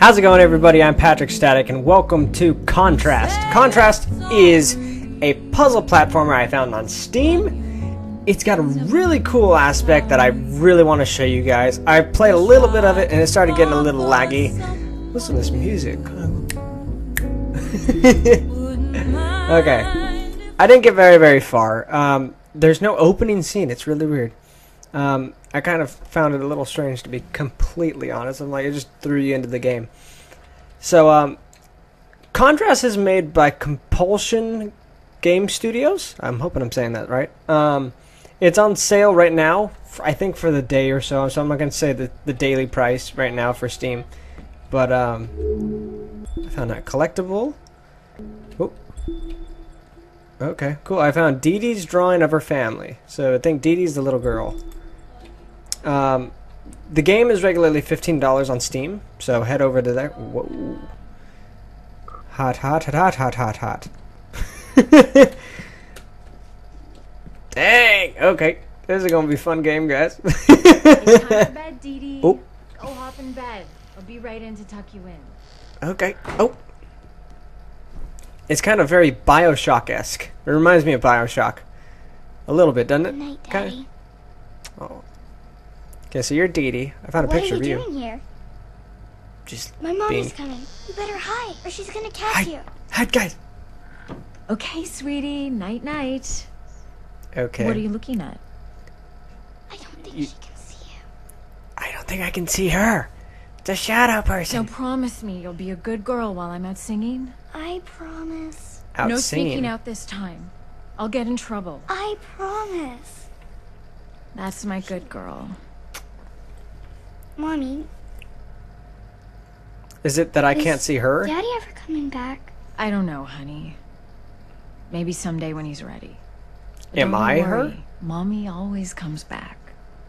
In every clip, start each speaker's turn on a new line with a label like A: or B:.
A: How's it going, everybody? I'm Patrick Static, and welcome to Contrast. Contrast is a puzzle platformer I found on Steam. It's got a really cool aspect that I really want to show you guys. I played a little bit of it, and it started getting a little laggy. Listen to this music. okay. I didn't get very, very far. Um, there's no opening scene. It's really weird. Um, I kind of found it a little strange to be completely honest. I'm like, it just threw you into the game. So, um, Contrast is made by Compulsion Game Studios. I'm hoping I'm saying that right. Um, it's on sale right now, I think for the day or so. So I'm not going to say the, the daily price right now for Steam. But, um, I found that collectible. Oh. Okay, cool. I found Didi's drawing of her family. So I think Didi's the little girl. Um, the game is regularly $15 on Steam, so head over to that. Whoa. Hot, hot, hot, hot, hot, hot, hot. Dang! Okay. This is gonna be a fun game, guys.
B: It's time for bed, Didi.
A: Oh.
B: Go hop in bed. I'll be right in to tuck you in.
A: okay. Oh. It's kind of very Bioshock esque. It reminds me of Bioshock. A little bit, doesn't it?
C: Night,
A: Kinda. Oh. Okay, so you're Didi. I found a
C: What are
A: picture
C: you
A: of you.
C: doing here?
A: Just
C: My mom
A: being.
C: is coming. You better hide, or she's gonna catch
A: Hide.
C: you.
A: Hide, guys.
B: Okay, sweetie. Night, night.
A: Okay.
B: What are you looking at?
C: I don't think
A: You-
C: she can see you.
A: I don't think I can see her. It's a shadow
B: Now
A: person.
B: promise me you'll be a good girl while I'm out singing.
C: I promise.
A: Out
B: no
A: singing.
B: sneaking out this time. I'll get in trouble.
C: I promise.
B: That's my good girl.
C: Mommy,
A: Is it that I
C: Is
A: can't see her?
C: Daddy ever coming back?
B: I don't know, honey. Maybe someday when he's ready. But
A: Am I
B: worry.
A: her?
B: Mommy always comes back.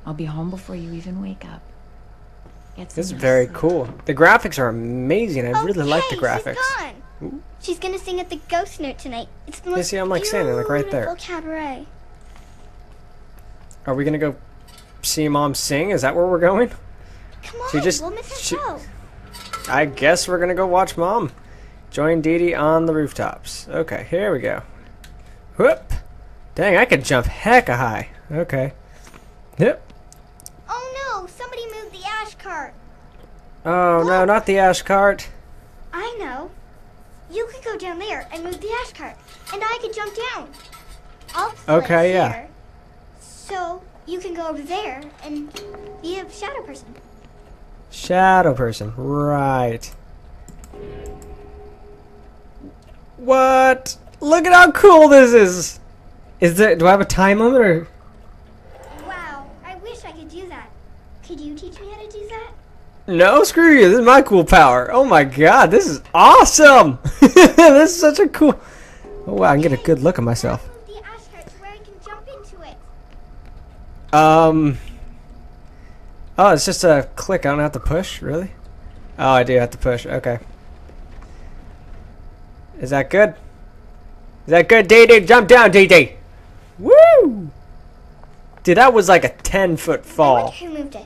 B: I'll be home before you even wake up. Get
A: This is very
B: sleep.
A: cool. The graphics are amazing. I really like the
C: Okay,
A: graphics.
C: She's gone. She's gonna sing at the Ghost Note tonight. It's the
A: Yeah,
C: most
A: see, I'm, like, standing, like, right there.
C: beautiful cabaret.
A: Are we gonna go see mom sing? Is that where we're going?
C: Come on,
A: She just-
C: we'll miss
A: she-
C: show.
A: I guess we're gonna go watch mom. Join Didi on the rooftops. Okay, here we go. Whoop! Dang, I could jump hecka high. Okay. Yep.
C: Oh no! Somebody moved the ash cart.
A: Oh no, not the ash cart.
C: I know. You could go down there and move the ash cart, and I could jump down. I'll
A: Okay, yeah.
C: here. So you can go over there and be a shadow person.
A: Shadow person. Right. What? Look at how cool this is. Is there? Do I have a time limit or?
C: Wow! I wish I could do that. Could you teach me how to do that?
A: No, screw you. This is my cool power. Oh my god, this is awesome. this is such a cool. Oh wow, I can get a good look at myself.
C: Move the ash cart to where I can jump into it.
A: Um. Oh, it's just a click. I don't have to push. Really? Oh, I do have to push. Okay. Is that good? Is that good, Didi? Jump down, Didi. Woo! Dude, that was like a ten foot
C: I
A: fall.
C: who moved it.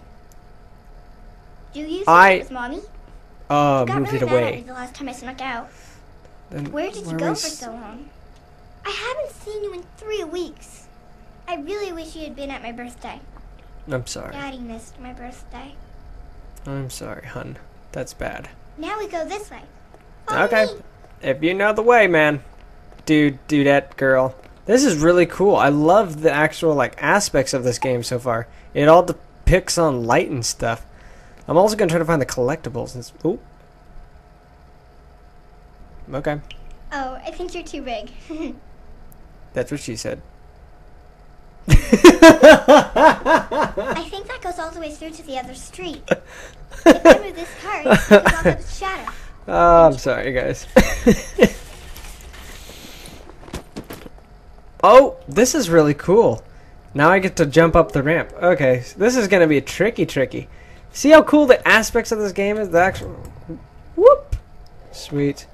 C: Do you think
A: I-
C: it was mommy?
A: Uh, moved
C: really
A: it
C: mad at me
A: away.
C: the last time I snuck out.
A: Then
C: Where did you go for so long? I haven't seen you in three weeks. I really wish you had been at my birthday.
A: I'm sorry.
C: Daddy missed my birthday.
A: I'm sorry, hun. That's bad.
C: Now we go this way. Follow
A: Okay.
C: me.
A: If you know the way, man. Dude, dudette, girl. This is really cool. I love the actual like aspects of this game so far. It all depicts on light and stuff. I'm also gonna try to find the collectibles. And s- Ooh. Okay,
C: Oh, I think you're too big.
A: that's what she said.
C: I think that goes all the way through to the other street. if I move this cart, it goes off of the shadow.
A: Oh, I'm sorry, guys. oh, this is really cool. Now I get to jump up the ramp. Okay, so this is gonna be tricky, tricky. See how cool the aspects of this game is? The actual whoop, sweet.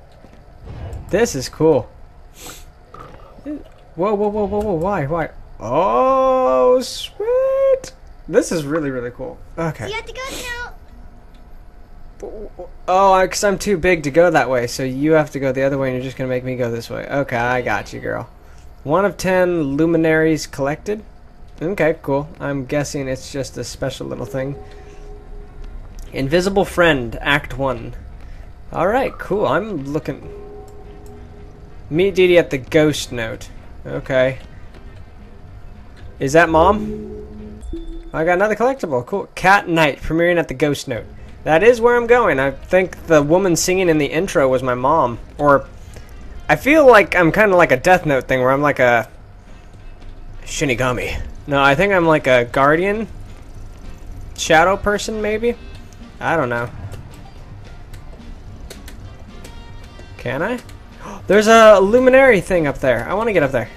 A: This is cool. Whoa, whoa, whoa, whoa, whoa! Why, why? Oh, sweet. This is really, really cool. Okay.
C: You have to go now.
A: Oh, because I'm too big to go that way, so you have to go the other way, and you're just gonna make me go this way. Okay, I got you, girl. One of ten luminaries collected. Okay, cool. I'm guessing it's just a special little thing. Invisible Friend, Act 1. Alright, cool. I'm looking... Meet Dee at the Ghost Note. Okay. Is that Mom? I got another collectible. Cool. Cat Night, premiering at the Ghost Note. That is where I'm going. I think the woman singing in the intro was my mom. Or... I feel like I'm kind of like a Death Note thing where I'm like a... Shinigami. No, I think I'm like a guardian shadow person, maybe? I don't know. Can I? There's a luminary thing up there. I want to get up there.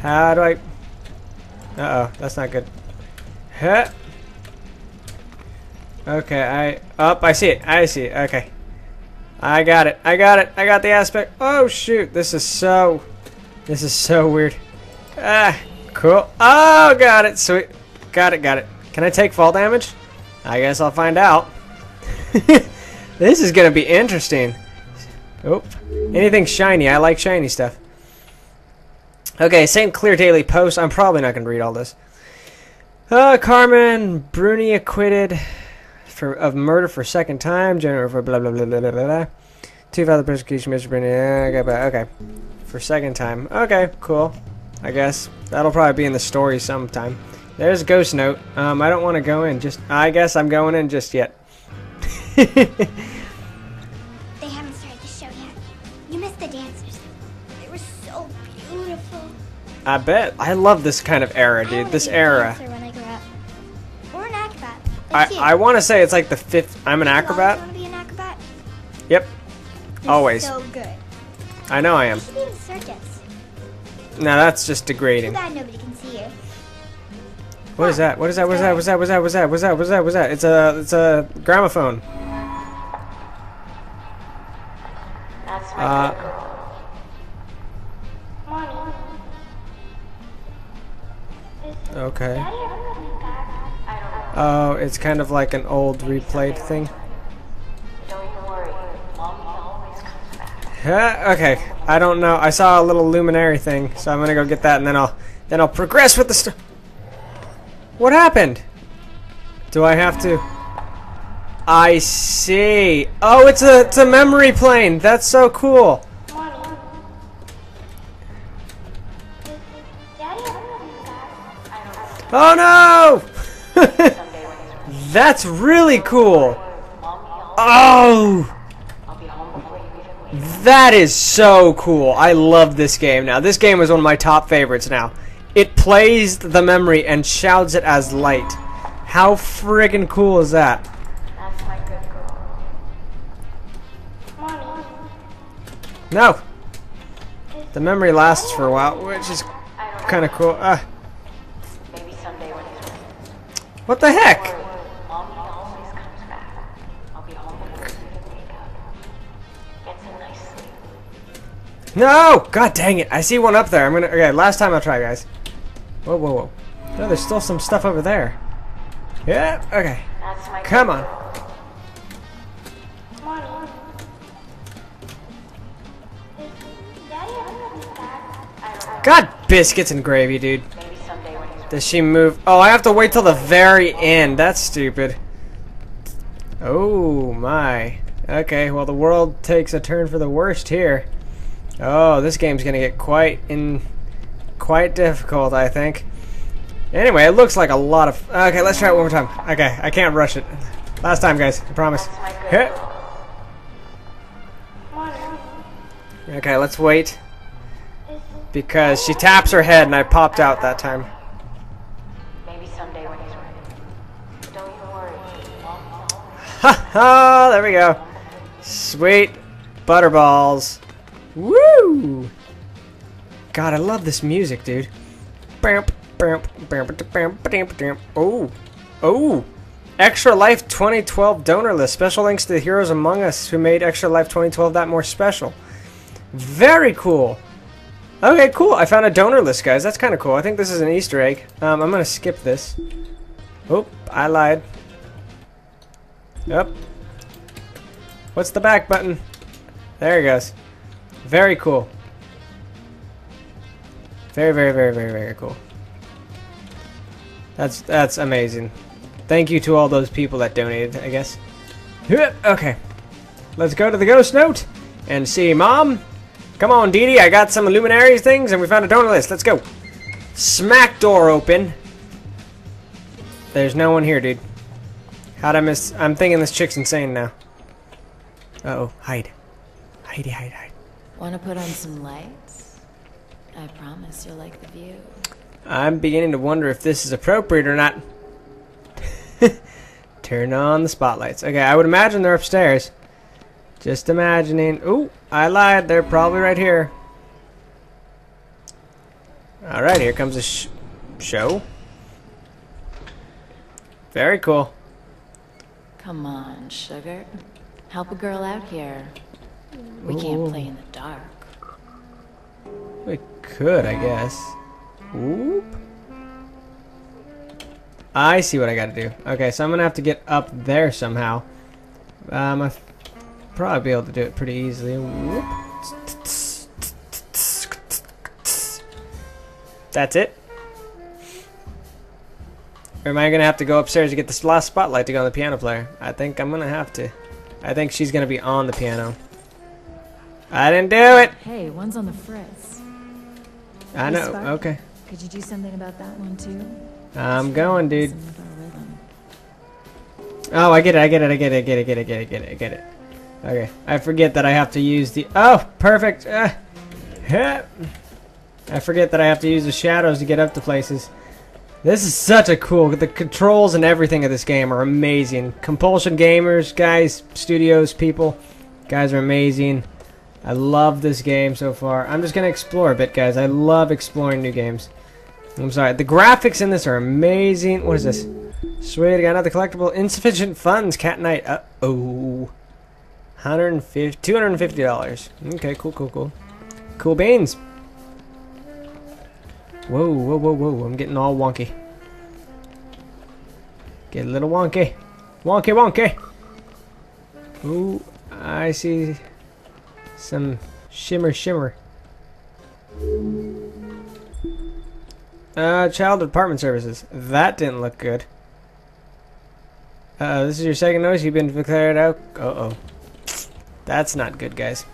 A: How do I... Uh-oh, that's not good. Huh. Okay, I... Up, I see it. I see it. Okay. I got it. I got it. I got the aspect. Oh, shoot. This is so... This is so weird. Ah, cool. Oh, got it. Sweet. Got it, got it. Can I take fall damage? I guess I'll find out. this is going to be interesting. Oh, anything shiny. I like shiny stuff. Okay, St. Clair Daily Post. I'm probably not going to read all this. Uh, Carmen Bruni acquitted for of murder for second time. General for blah blah blah blah blah blah. Two father persecution, Mr. Bruni. Okay, okay, for second time. Okay, cool. I guess that'll probably be in the story sometime. There's a ghost note. Um, I don't want to go in. Just I guess I'm going in just yet.
C: They haven't started the show yet. You missed the dancers. They were so beautiful.
A: I bet. I love this kind of era, dude. This era.
C: Or an acrobat.
A: I. I want to say it's like the fifth. I'm an acrobat.
C: Want to be an acrobat?
A: Yep.
C: You're
A: Always.
C: So good.
A: I know I am.
C: You in circus.
A: Now that's just degrading.
C: Too bad nobody can see you.
A: What is that? What is that? What is that? What's that? What's that? What's that? What's that? What's that? What's that? It's a it's a gramophone.
D: That's my
A: uh, okay. Oh, it's kind of like an old replayed thing. Huh? Okay, I don't know. I saw a little luminary thing, so I'm gonna go get that, and then I'll then I'll progress with the What happened? Do I have to? I see. Oh, it's a it's a memory plane. That's so cool. Oh no! That's really cool. Oh, that is so cool. I love this game now. This game is one of my top favorites now. It plays the memory and shouts it as light. How friggin' cool is that? No. The memory lasts for a while, which is kind of cool. Uh, some the heck? No! God dang it! I see one up there. I'm gonna. Okay, last time I'll try, guys. Whoa, whoa, whoa. No, there's still some stuff over there. Yeah. Okay. Come on. God, biscuits and gravy, dude.
D: Maybe someday when he's ready.
A: Does she move? Oh, I have to wait till the very end. That's stupid. Oh my. Okay, well the world takes a turn for the worst here. Oh, this game's gonna get quite in, quite difficult, I think. Anyway, it looks like a lot of. Okay, let's try it one more time. Okay, I can't rush it. Last time, guys. I promise. Hit. Okay, let's wait. Because she taps her head and I popped out that time. Ha! There we go. Sweet butterballs. Woo! God, I love this music, dude. Oh, oh! Extra Life 2012 donor list. Special thanks to the heroes among us who made Extra Life 2012 that more special. Very cool. Okay, cool. I found a donor list, guys. That's kind of cool. I think this is an Easter egg. Um, I'm gonna skip this. Oh, I lied. Up. What's the back button? There he goes. Very cool. Very, very, very, very, very cool. That's that's amazing. Thank you to all those people that donated, I guess. Okay. Let's go to the ghost note and see Mom. Come on, Didi. I got some luminaries things and we found a donor list. Let's go. Smack door open. There's no one here, dude. How'd I miss? I'm thinking this chick's insane now. Uh oh, hide. Hidey, hide, hide.
B: Want to put on some lights? I promise you'll like the view.
A: I'm beginning to wonder if this is appropriate or not. Turn on the spotlights. Okay, I would imagine they're upstairs. Just imagining. Ooh, I lied. They're probably right here. Alright, here comes a sh show. Very cool.
B: Come on, sugar. Help a girl out here. We can't play in the dark.
A: We could, I guess. Whoop. I see what I gotta do. Okay, so I'm gonna have to get up there somehow. Um, I'll probably be able to do it pretty easily. Whoop. That's it. Or am I going to have to go upstairs to get this last spotlight to go on the piano player? I think I'm going to have to. I think she's going to be on the piano. I didn't do it.
B: Hey, one's on the fritz.
A: I know.
B: Hey,
A: okay.
B: Could you do something about that one too?
A: I'm going, dude. Oh, I get it. I get it. I get it. I get it. I get it. I get it. I get it. Okay. I forget that I have to use the. Oh, perfect. Uh, I forget that I have to use the shadows to get up to places. This is such a cool... The controls and everything of this game are amazing. Compulsion Gamers, guys, studios, people, guys are amazing. I love this game so far. I'm just going to explore a bit, guys. I love exploring new games. I'm sorry. The graphics in this are amazing. What is this? Sweet, I got another collectible. Insufficient funds, Cat Knight. Uh oh. 150 $250. Okay, cool, cool, cool. Cool beans. Whoa, whoa, whoa, whoa. I'm getting all wonky. Get a little wonky. Wonky, wonky. Ooh, I see some shimmer, shimmer. Uh, child department services. That didn't look good. Uh, this is your second notice. You've been declared out. Uh oh. That's not good, guys.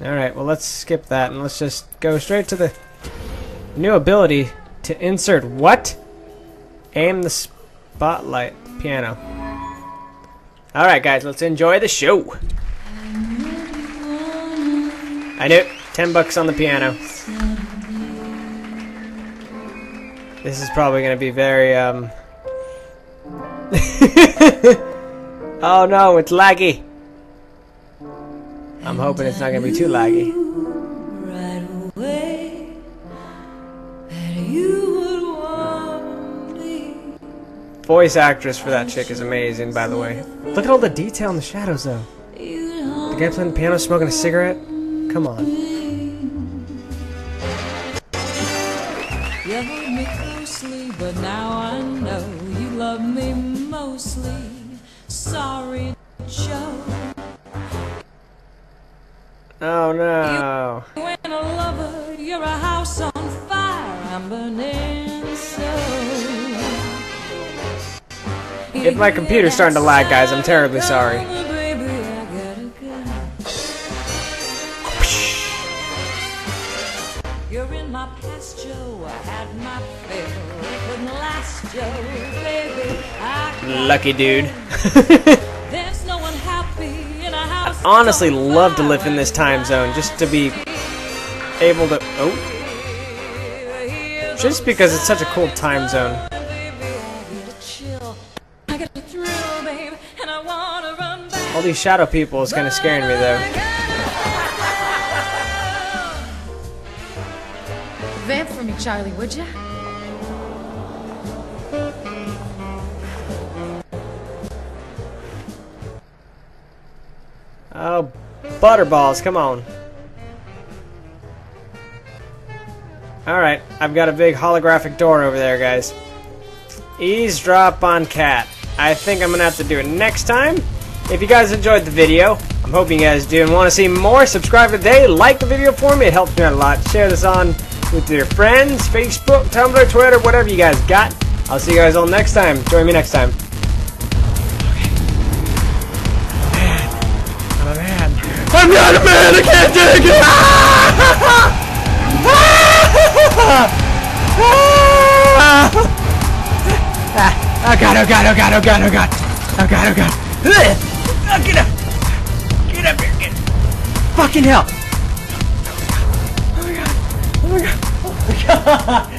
A: Alright, well, let's skip that and let's just go straight to the new ability to insert what? Aim the spotlight piano. Alright, guys, let's enjoy the show. I knew. 10 bucks on the piano. This is probably going to be very, um... oh no, it's laggy. I'm hoping it's not going to be too laggy. Voice actress for that chick is amazing, by the way. Look at all the detail in the shadows, though. The guy playing the piano smoking a cigarette? Come on.
E: You hold me closely, but now I know you love me mostly. Sorry, Joe.
A: Oh no.
E: A lover, you're a house on fire. I'm burning
A: If my computer's starting to lag, guys, I'm terribly sorry.
E: Baby, I gotta go. You're in my past, Joe. I had my fill. Couldn't last, Joe. Baby,
A: Lucky dude.
E: go. There's no one happy in a house.
A: Honestly, love to live in this time zone just to be able to. Oh, just because it's such a cool time zone. These shadow people is kind of scaring me, though.
B: Vamp for me, Charlie, would ya?
A: Oh, butterballs, come on. Alright, I've got a big holographic door over there, guys. Eavesdrop on Kat. I think I'm gonna have to do it next time. If you guys enjoyed the video, I'm hoping you guys do and want to see more, subscribe today, like the video for me, it helps me out a lot. Share this on with your friends, Facebook, Tumblr, Twitter, whatever you guys got. I'll see you guys all next time. Join me next time. I'm a man. I'm not a man, I can't take it! Ah, oh god, oh god, oh god, oh god, oh god. Oh god, oh god. Ugh. Oh, get up! Get up here, get Fucking hell! Oh my god. Oh my god. Oh my god.